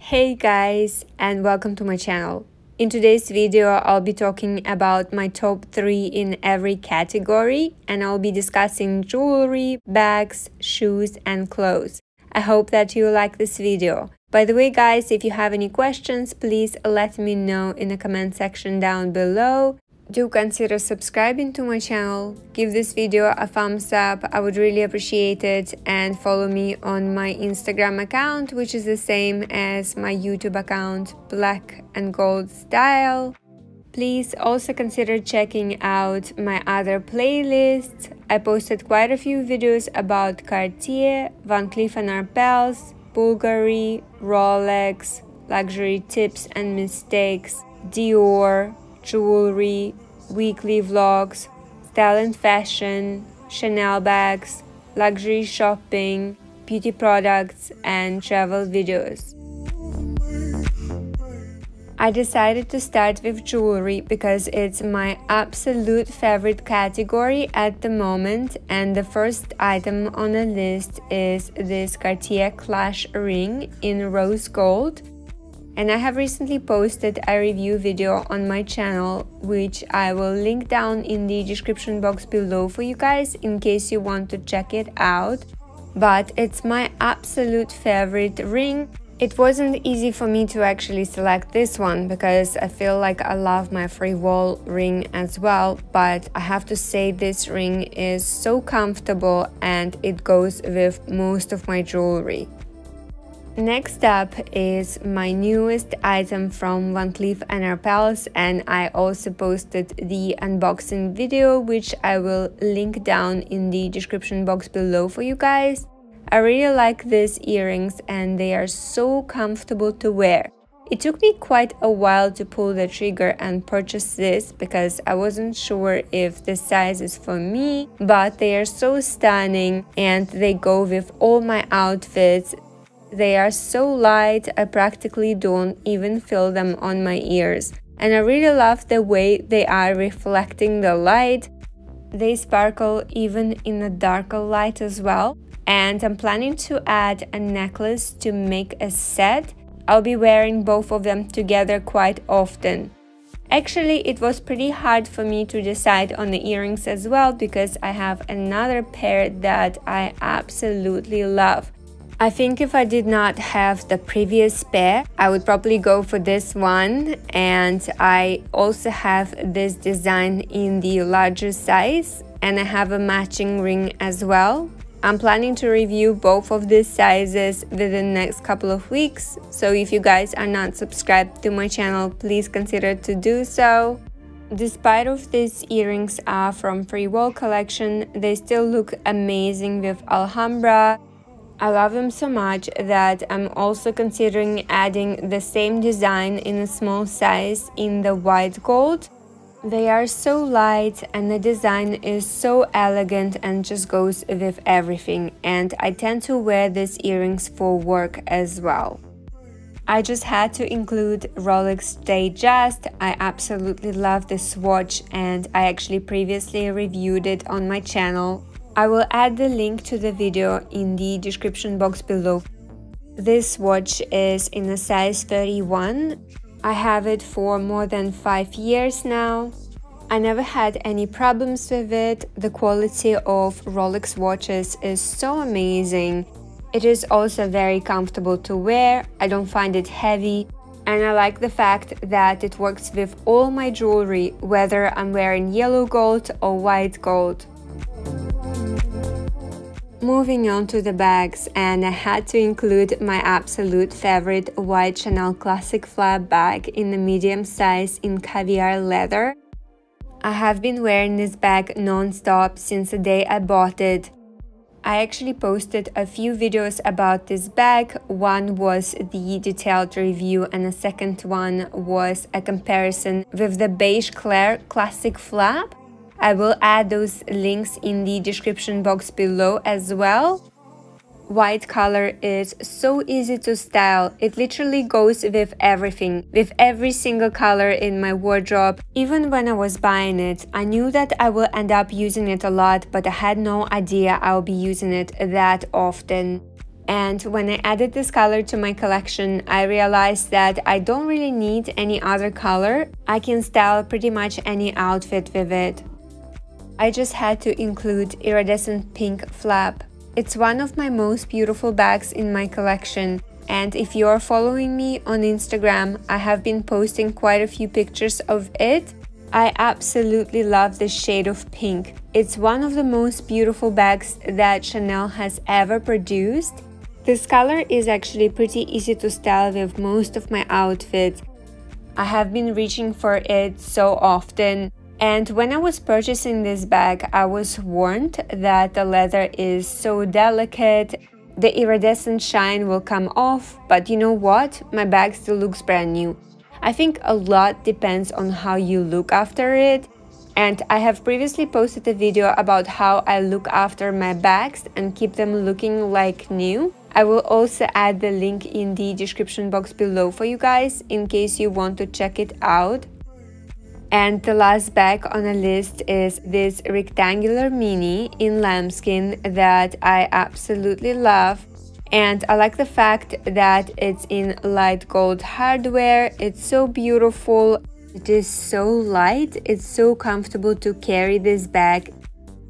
Hey guys and welcome to my channel. In today's video I'll be talking about my top 3 in every category and I'll be discussing jewelry, bags, shoes and clothes. I hope that you like this video. By the way guys, if you have any questions, please let me know in the comment section down below do consider subscribing to my channel, give this video a thumbs up, I would really appreciate it, and follow me on my Instagram account, which is the same as my YouTube account, Black and Gold Style. Please also consider checking out my other playlists. I posted quite a few videos about Cartier, Van Cleef & Arpels, Bulgari, Rolex, luxury tips and mistakes, Dior, jewelry, weekly vlogs, style and fashion, Chanel bags, luxury shopping, beauty products, and travel videos. I decided to start with jewelry because it's my absolute favorite category at the moment and the first item on the list is this Cartier Clash ring in rose gold and I have recently posted a review video on my channel which I will link down in the description box below for you guys in case you want to check it out. But it's my absolute favorite ring. It wasn't easy for me to actually select this one because I feel like I love my Frivole ring as well, but I have to say this ring is so comfortable and it goes with most of my jewelry. Next up is my newest item from Van Cleef & Arpels and I also posted the unboxing video which I will link down in the description box below for you guys. I really like these earrings and they are so comfortable to wear. It took me quite a while to pull the trigger and purchase this because I wasn't sure if the size is for me, but they are so stunning and they go with all my outfits. They are so light, I practically don't even feel them on my ears. And I really love the way they are reflecting the light. They sparkle even in a darker light as well. And I'm planning to add a necklace to make a set. I'll be wearing both of them together quite often. Actually, it was pretty hard for me to decide on the earrings as well because I have another pair that I absolutely love. I think if I did not have the previous pair, I would probably go for this one. And I also have this design in the larger size and I have a matching ring as well. I'm planning to review both of these sizes within the next couple of weeks, so if you guys are not subscribed to my channel, please consider to do so. Despite of these earrings are from Frivole collection, they still look amazing with Alhambra, I love them so much that I'm also considering adding the same design in a small size in the white gold. They are so light and the design is so elegant and just goes with everything and I tend to wear these earrings for work as well. I just had to include Rolex Datejust. I absolutely love this watch and I actually previously reviewed it on my channel I will add the link to the video in the description box below. This watch is in a size 31. I have it for more than 5 years now. I never had any problems with it. The quality of Rolex watches is so amazing. It is also very comfortable to wear. I don't find it heavy. And I like the fact that it works with all my jewelry, whether I'm wearing yellow gold or white gold. Moving on to the bags, and I had to include my absolute favorite white Chanel Classic Flap bag in the medium size in caviar leather. I have been wearing this bag non-stop since the day I bought it. I actually posted a few videos about this bag. One was the detailed review and the second one was a comparison with the Beige Clair Classic Flap. I will add those links in the description box below as well. White color is so easy to style. It literally goes with everything, with every single color in my wardrobe. Even when I was buying it, I knew that I will end up using it a lot, but I had no idea I'll be using it that often. And when I added this color to my collection, I realized that I don't really need any other color. I can style pretty much any outfit with it. I just had to include iridescent pink flap. It's one of my most beautiful bags in my collection and if you are following me on Instagram, I have been posting quite a few pictures of it. I absolutely love the shade of pink. It's one of the most beautiful bags that Chanel has ever produced. This color is actually pretty easy to style with most of my outfits. I have been reaching for it so often. And when I was purchasing this bag, I was warned that the leather is so delicate the iridescent shine will come off, but you know what? My bag still looks brand new. I think a lot depends on how you look after it. And I have previously posted a video about how I look after my bags and keep them looking like new. I will also add the link in the description box below for you guys in case you want to check it out. And the last bag on the list is this rectangular mini in lambskin that I absolutely love. And I like the fact that it's in light gold hardware. It's so beautiful. It is so light. It's so comfortable to carry this bag.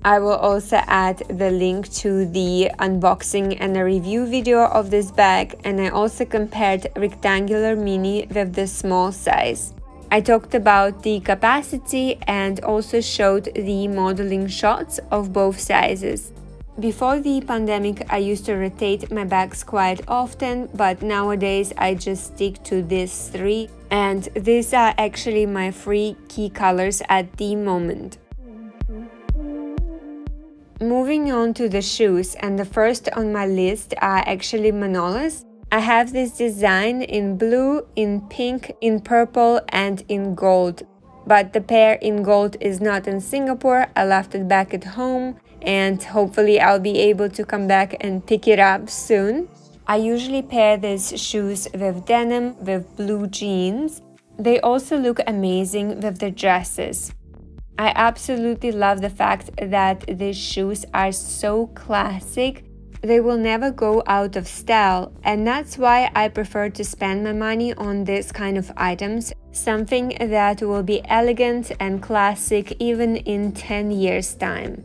I will also add the link to the unboxing and a review video of this bag and I also compared rectangular mini with the small size. I talked about the capacity and also showed the modeling shots of both sizes. Before the pandemic, I used to rotate my bags quite often, but nowadays I just stick to these three, and these are actually my three key colors at the moment. Moving on to the shoes, and the first on my list are actually Manolos. I have this design in blue, in pink, in purple and in gold. But the pair in gold is not in Singapore, I left it back at home and hopefully I'll be able to come back and pick it up soon. I usually pair these shoes with denim, with blue jeans. They also look amazing with the dresses. I absolutely love the fact that these shoes are so classic they will never go out of style, and that's why I prefer to spend my money on this kind of items, something that will be elegant and classic even in 10 years' time.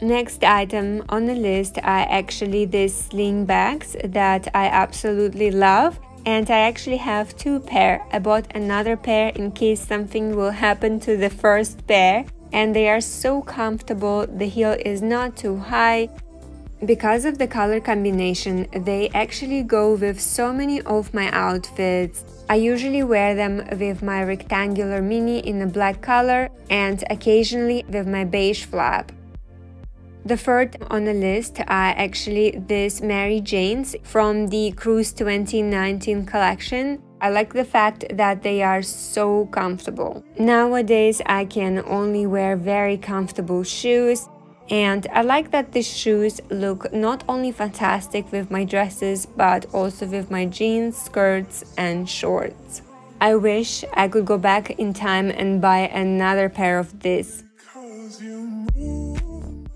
Next item on the list are actually these slingbacks that I absolutely love and I actually have two pair. I bought another pair in case something will happen to the first pair and they are so comfortable. The heel is not too high because of the color combination, they actually go with so many of my outfits. I usually wear them with my rectangular mini in a black color and occasionally with my beige flap. The third on the list are actually these Mary Janes from the Cruise 2019 collection. I like the fact that they are so comfortable. Nowadays, I can only wear very comfortable shoes and I like that these shoes look not only fantastic with my dresses but also with my jeans, skirts and shorts. I wish I could go back in time and buy another pair of these.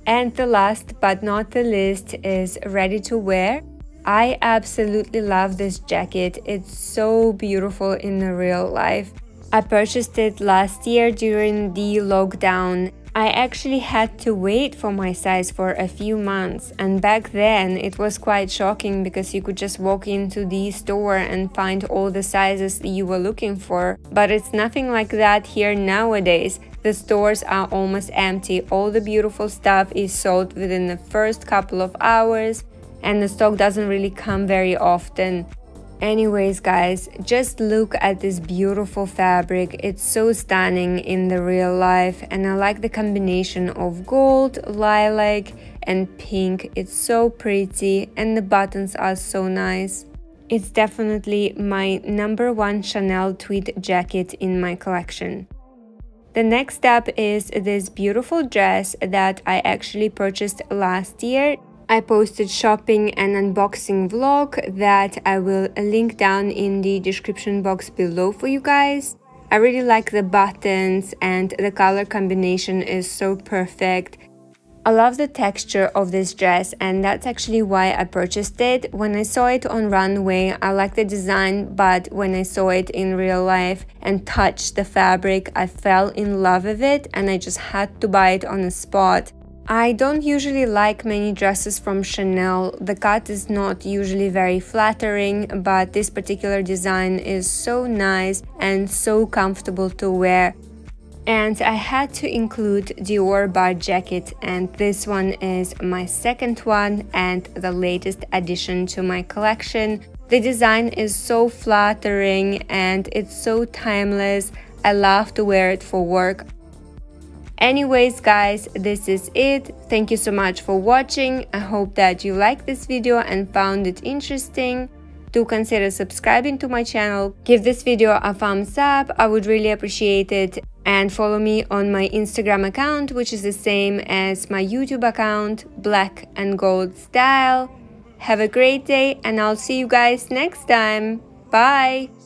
And the last but not the least is ready to wear. I absolutely love this jacket. It's so beautiful in real life. I purchased it last year during the lockdown I actually had to wait for my size for a few months, and back then it was quite shocking because you could just walk into the store and find all the sizes you were looking for. But it's nothing like that here nowadays. The stores are almost empty, all the beautiful stuff is sold within the first couple of hours, and the stock doesn't really come very often. Anyways, guys, just look at this beautiful fabric. It's so stunning in the real life, and I like the combination of gold, lilac, and pink. It's so pretty, and the buttons are so nice. It's definitely my number one Chanel tweed jacket in my collection. The next step is this beautiful dress that I actually purchased last year. I posted shopping and unboxing vlog that I will link down in the description box below for you guys. I really like the buttons and the color combination is so perfect. I love the texture of this dress and that's actually why I purchased it. When I saw it on runway, I liked the design, but when I saw it in real life and touched the fabric, I fell in love with it and I just had to buy it on the spot. I don't usually like many dresses from Chanel. The cut is not usually very flattering, but this particular design is so nice and so comfortable to wear and I had to include Dior bar jacket and this one is my second one and the latest addition to my collection. The design is so flattering and it's so timeless. I love to wear it for work. Anyways guys, this is it. Thank you so much for watching. I hope that you liked this video and found it interesting do consider subscribing to my channel, give this video a thumbs up, I would really appreciate it and follow me on my Instagram account, which is the same as my YouTube account, Black and Gold Style. Have a great day, and I'll see you guys next time. Bye!